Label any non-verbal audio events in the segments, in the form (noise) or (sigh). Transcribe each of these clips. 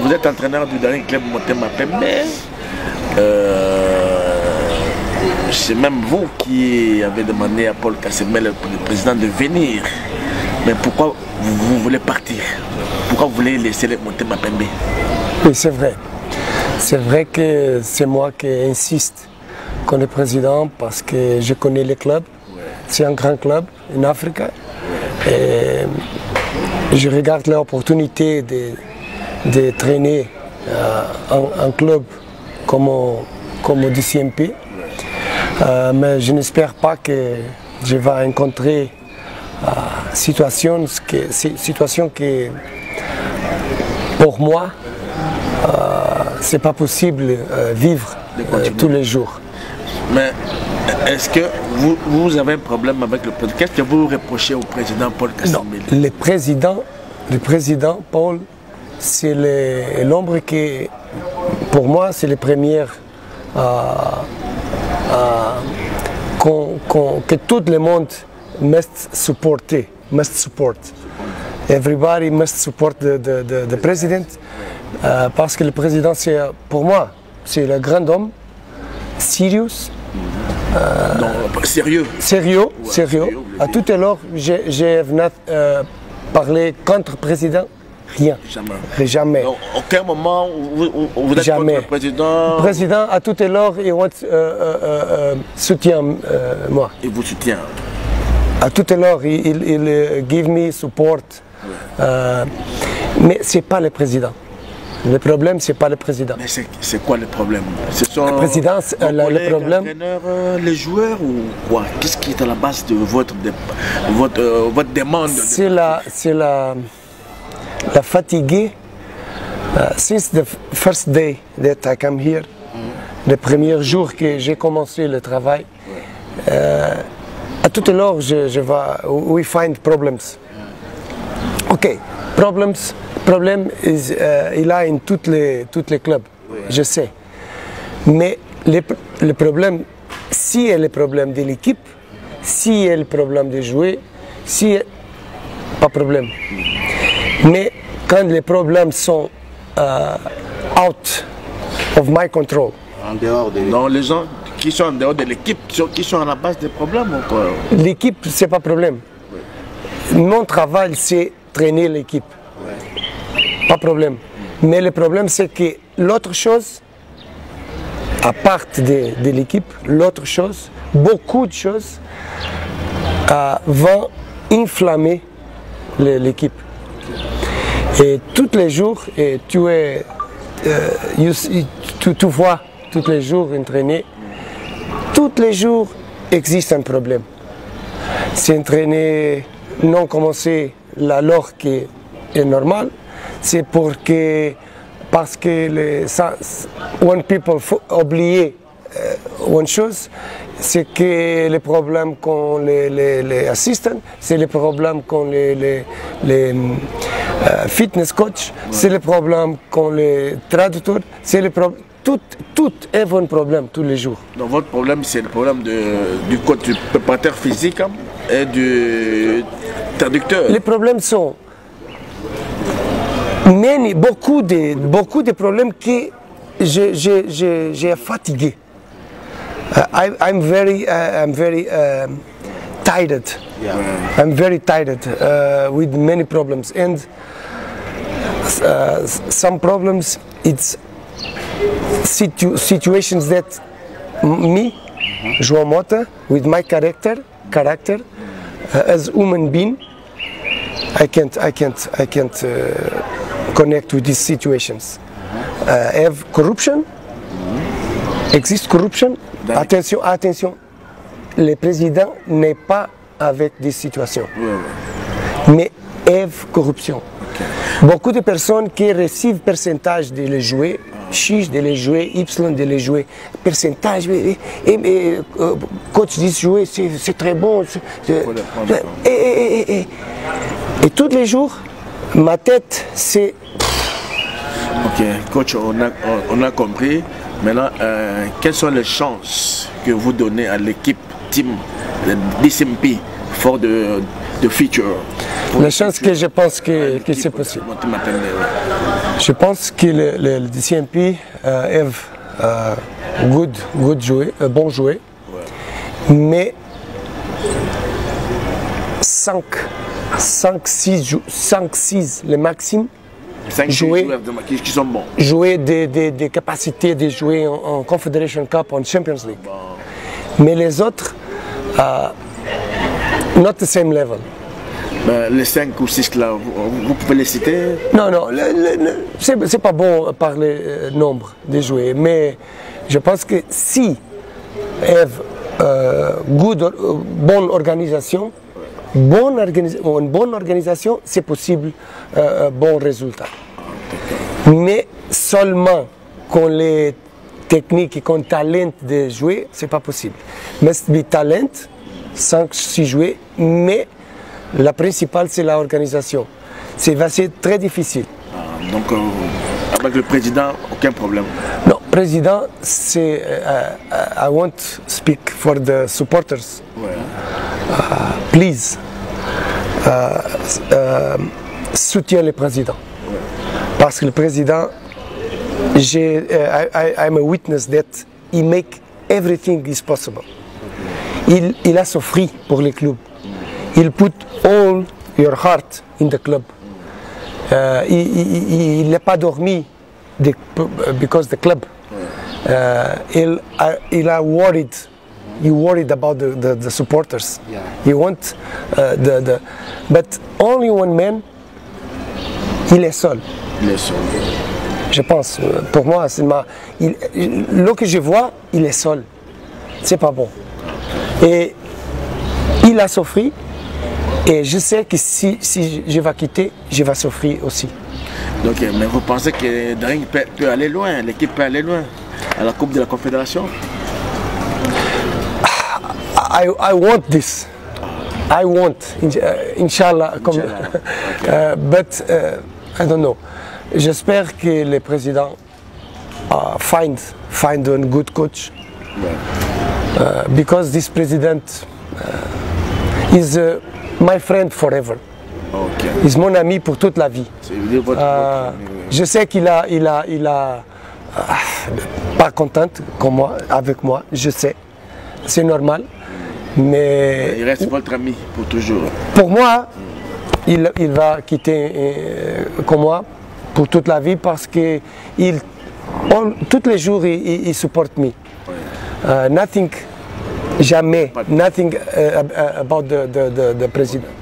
vous êtes entraîneur du dernier club Motema. Euh, c'est même vous qui avez demandé à Paul Kassemel, le président, de venir. Mais pourquoi vous, voulez partir? Pourquoi vous voulez laisser le Motema Pembe Oui, c'est vrai. C'est vrai que c'est moi qui insiste comme le président parce que je connais le club. C'est un grand club en Afrique. Et je regarde l'opportunité de, de traîner euh, un, club comme, comme du CMP. Euh, mais je n'espère pas que je vais rencontrer euh, situation que, situation pour moi, euh, c'est pas possible euh, vivre tous les jours. Mais est-ce que vous, vous, avez un problème avec le Qu'est-ce que vous reprochez au président Paul Kassamil Le président, le président Paul, c'est l'ombre qui, pour moi, c'est le premier que tout le monde must supporter, must support. Everybody must support the, the, the, president euh, parce que le président, c'est pour moi, c'est le grand homme, serious. Euh, sérieux. Sérieux, sérieux. À tout à l'heure, j'ai euh, parler contre le président. Rien. Jamais. Jamais. Donc, aucun moment vous, vous êtes Jamais. contre le président Le président, à tout à l'heure, il soutient moi. Il vous soutient à tout à l'heure, il, il, give me support. Euh, mais ce n'est pas le président. Le problème, ce n'est pas le président. Mais c'est quoi le problème? Ce sont Le président, euh, le problème. Euh, les joueurs ou quoi? Qu'est-ce qui est à la base de votre, de, votre, euh, votre demande C'est la, la, la fatiguée. Uh, since the first day that I come here, le premier jour que j'ai commencé le travail, uh, à tout à l'heure, je, je vais, we find problems. Ok, problems, problème, is, uh, il a in tous les, toutes les clubs, je sais. Mais le, le problème, si a le problème de l'équipe, si a le problème de jouer, si pas problème. Mais quand les problèmes sont uh, out of my control, en dehors de... Non, les gens qui sont en dehors de l'équipe, qui sont, à la base des problèmes encore L'équipe, c'est pas problème. Mon travail, c'est traîner l'équipe. Pas problème. Mais le problème, c'est que l'autre chose, à part de, l'équipe, l'autre chose, beaucoup de choses euh, vont inflammer l'équipe. Et tous les jours, et tu, es, euh, tu, vois tous les jours entraîner tous les jours existe un problème. S'entraîner, non commencer la lore qui est normale, c'est pour que, parce que les one people oublier euh, une chose, c'est que les problèmes qu'ont les, les, assistants, c'est les problèmes qu'ont les, fitness coach, c'est les problèmes qu'ont les traducteurs, c'est les problèmes tout, tout est un problème tous les jours. Donc votre problème, c'est le problème de, du coach, du préparateur physique hein, et du traducteur. Les problèmes sont beaucoup de, beaucoup de problèmes que j'ai fatigué. Uh, I, I'm very, uh, I'm very uh, tired. Yeah. I'm very tired uh, with many problems, and uh, some problems it's situ situations that me, mm-hmm. João Mota, with my character, character uh, as human being, I can't, I can't, I can't uh, connect with these situations. Mm-hmm. Uh, have corruption, mm-hmm. existe corruption. Attention, attention, le président n'est pas avec des situations, mais have corruption. Beaucoup de personnes qui reçoivent pourcentage de les jouer X de les jouer, Y de les jouer, pourcentage, et, et, euh, coach dit jouer, c'est très bon. Et, et, et, tous les jours, ma tête, c'est... Ok, coach, on a, on a compris. Maintenant, euh, quelles sont les chances que vous donnez à l'équipe team DCMP for the, the future Les chances que je pense que, que c'est possible. Je pense que le, le, le DCMP euh, have euh, good, good joué, euh, bon joué, mais 5, 5, 6, 5, 6 le maximum, 5 Jouer. qui, sont bons. jouer des, des, des capacités de jouer en, en Confederation Cup, en Champions League. Mais les autres, euh, not the same level. Ben, les 5 ou 6 là, vous, vous pouvez les citer Non, non, le- le- le- c'est pas bon parler euh, nombre de joueurs, mais je pense que si have euh, good, euh, bonne organisation, bonne organisa- une bonne organisation, c'est possible un bon résultat. Mais seulement quand les techniques et le talent de jouer, c'est pas possible. Mais le talent, 5, 6 joueurs, mais la principale c'est l'organisation. C'est va très difficile. Ah, Donc, euh, avec le président, aucun problème. Non, président, c'est euh, I want to speak for the supporters. Ouais. Please, euh, euh, soutiens le président. Parce que le président, j'ai, euh, I, I, I'm a witness that he make everything is possible. Il, il a souffert pour le club. Il put all your heart in the club. Euh, il- il il- il n'a pas dormi de- because the club. Uh, il, a, il a worried. He worried about the, the, the supporters. Yeah. He want uh, the, the but only one man. Il est seul. Les seuls. Je pense. Euh, Pour moi, c'est ma. Il, il- le que je vois, il est seul. C'est pas bon. Et il a souffert. Et je sais que si, si je vais quitter, je vais souffrir aussi. Donc, euh, mais vous pensez que Daring peut, peut aller loin, l'équipe peut aller loin à la Coupe de la Confédération? I, I want this. I want, in- uh, Inch'Allah. Comme, Inch'Allah, (laughs) Uh, but uh, I don't know. J'espère que le président uh, find find a good coach uh, because this president uh, is my friend forever. Ok. Il est mon ami pour toute la vie. Euh, je sais qu'il a, il a, il a ah, pas contente comme moi, avec moi. Je sais, c'est normal. Mais Il reste votre ami pour toujours. pour moi, il, il va quitter euh, comme moi pour toute la vie parce que il, on- tous les jours il, il, il supporte moi. Euh, nothing, jamais, nothing uh, about the, the, the, the president.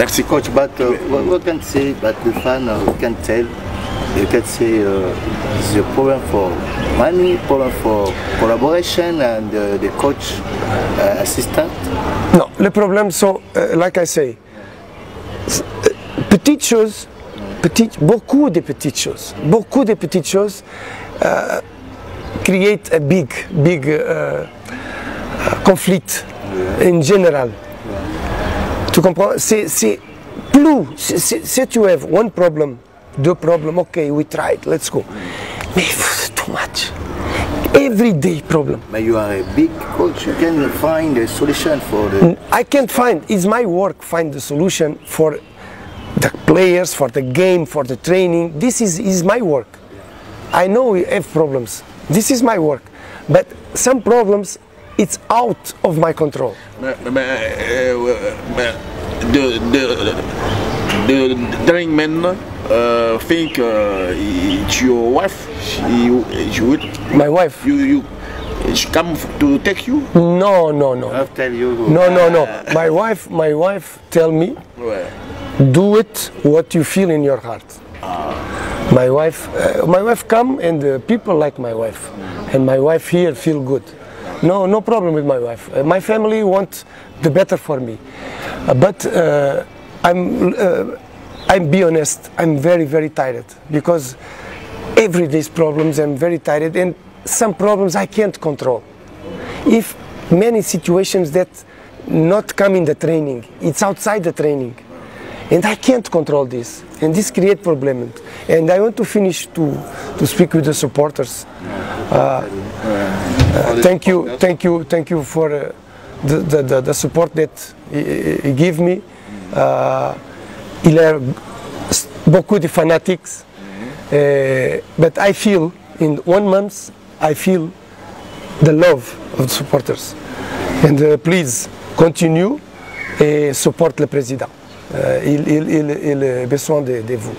Merci, coach. But uh, what, what can say, but the fan uh, can tell, you can say uh, it's a problem for money, problem for collaboration and uh, the coach uh, assistant. Non, les problèmes sont, euh, like I say, petites choses, petites, beaucoup de petites choses, beaucoup de petites choses euh, create a big, big uh, conflict in general. Tu comprends? C'est, c'est plus, c'est- c'est- si tu have one problem, deux problèmes, ok, we tried, let's go. Mais pff, too much. Everyday problem. But you are a big coach, you can find a solution for the. I can't find. It's my work find the solution for the players, for the game, for the training. This is, is my work. I know we have problems. This is my work, but some problems it's out of my control. De, de, de, Daring Men uh, think uh, it's your wife. She, she would, My wife. you, you, she come to take you. No, no, no, I'll tell you. no, no, no. My wife, my wife tell me, Ouais. Do it what you feel in your heart. My wife, uh, my wife come and uh, people like my wife, and my wife here feel good. No, no problem with my wife. Uh, my family want the better for me, Uh, but uh, I'm, uh, I'm be honest. I'm very, very tired because every day's problems. I'm very tired, and some problems I can't control. If many situations that not come in the training, it's outside the training and I can't control this, and this create problem. And I want to finish to to speak with the supporters. Uh, uh, thank you, thank you, thank you for uh, the, the, the, the support that he, he give me. Il a beaucoup de fanatics Uh, but I feel in one month, I feel the love of the supporters. And uh, please continue et support le président. Uh, il, il, il, il a besoin de, de vous.